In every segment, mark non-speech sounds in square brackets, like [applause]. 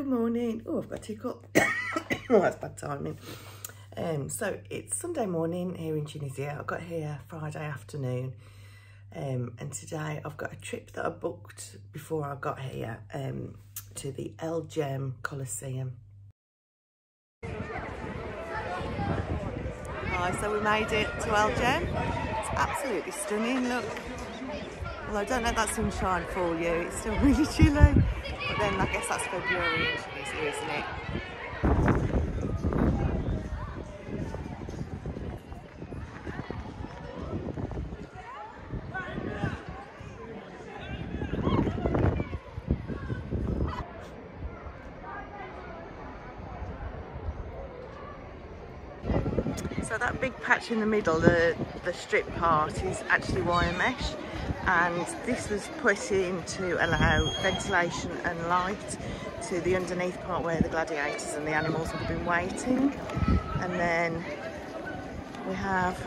good morning. Oh, I've got a tickle. [coughs] oh, that's bad timing. Um, so it's Sunday morning here in Tunisia. I got here Friday afternoon. Um, and today I've got a trip that I booked before I got here um, to the El Jem Colosseum. Hi, so we made it to El Jem. It's absolutely stunning, look. I don't let that sunshine fool you. It's still [laughs] really chilly. But then I guess that's February in Tunisia, isn't it? So that big patch in the middle, the, the strip part, is actually wire mesh and this was put in to allow ventilation and light to the underneath part where the gladiators and the animals would have been waiting. And then we have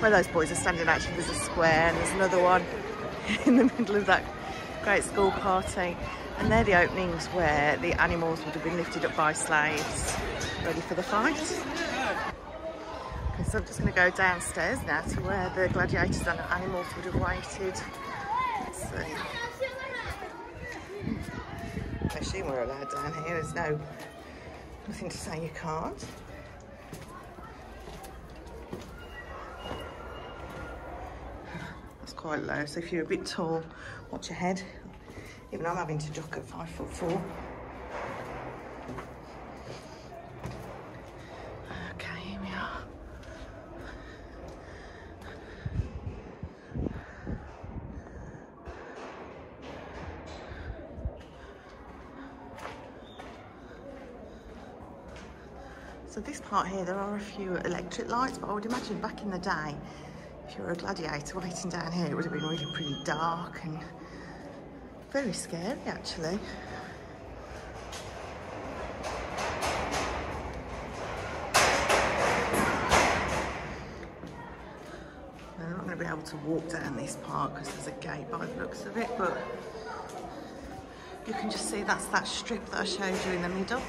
where those boys are standing actually there's a square and there's another one [laughs] in the middle of that great school party. And they're the openings where the animals would have been lifted up by slaves ready for the fight so I'm just going to go downstairs now to where the gladiators and animals would have waited. Let's see. I assume we're allowed down here. There's no nothing to say you can't. That's quite low. So if you're a bit tall, watch your head. Even I'm having to duck at five foot four. So this part here, there are a few electric lights, but I would imagine back in the day, if you were a gladiator waiting down here, it would have been really pretty dark and very scary actually. I'm not going to be able to walk down this part because there's a gate by the looks of it, but you can just see that's that strip that I showed you in the middle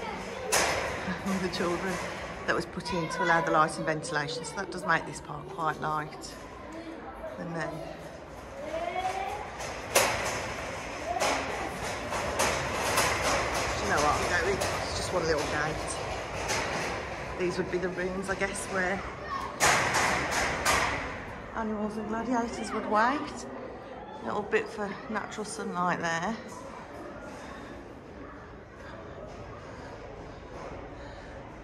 with the children that was put in to allow the light and ventilation. So that does make this part quite light. And then you know what, it's just one little gate. These would be the rooms, I guess, where animals and gladiators would wait. Little bit for natural sunlight there.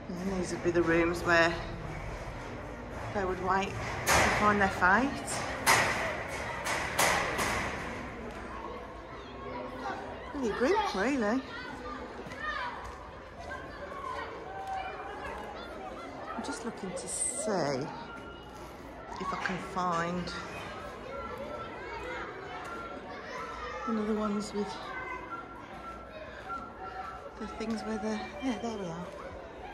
And these would be the rooms where they would wait to find their fate. Really grim, really. I'm just looking to see if I can find the ones with the things where the, yeah, there we are.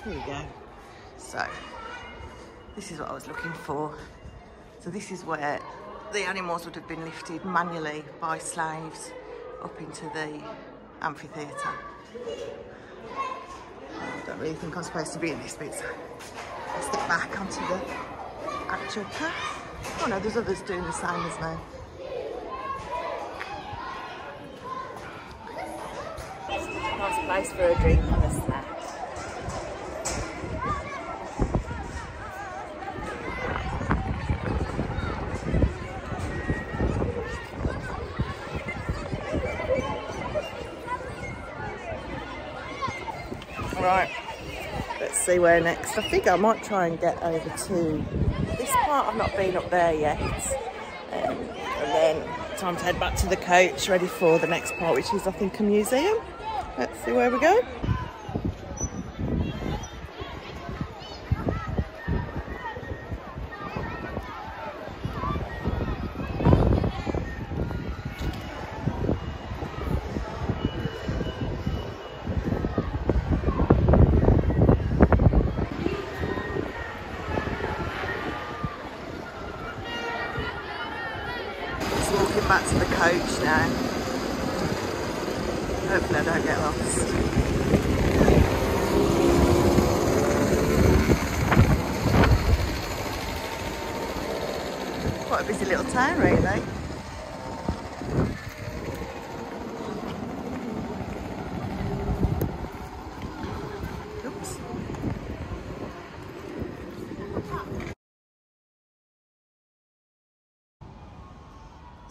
Here we go. So, this is what I was looking for. So this is where the animals would have been lifted manually by slaves up into the amphitheatre. I don't really think I'm supposed to be in this bit, so let's get back onto the actual path. Oh no, there's others doing the same as me. Nice place for a drink and a Right, let's see where next. I think I might try and get over to this part. I've not been up there yet. Um, and then time to head back to the coach, ready for the next part, which is I think a museum. Let's see where we go. back to the coach now. Hopefully I don't get lost. quite a busy little town really.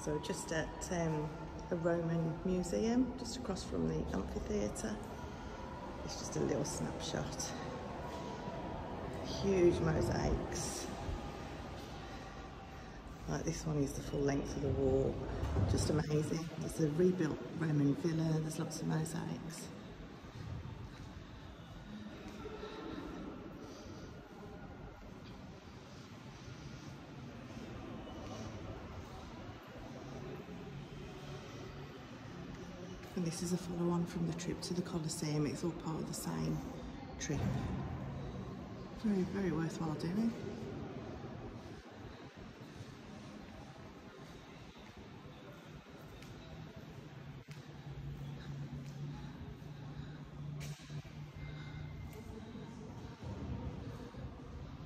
So just at um, a Roman museum, just across from the amphitheatre. It's just a little snapshot. Huge mosaics. Like this one is the full length of the wall. Just amazing. It's a rebuilt Roman villa. There's lots of mosaics. And this is a follow on from the trip to the Colosseum. It's all part of the same trip. Very, very worthwhile doing.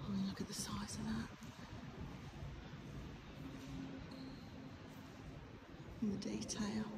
Oh, look at the size of that. And the detail.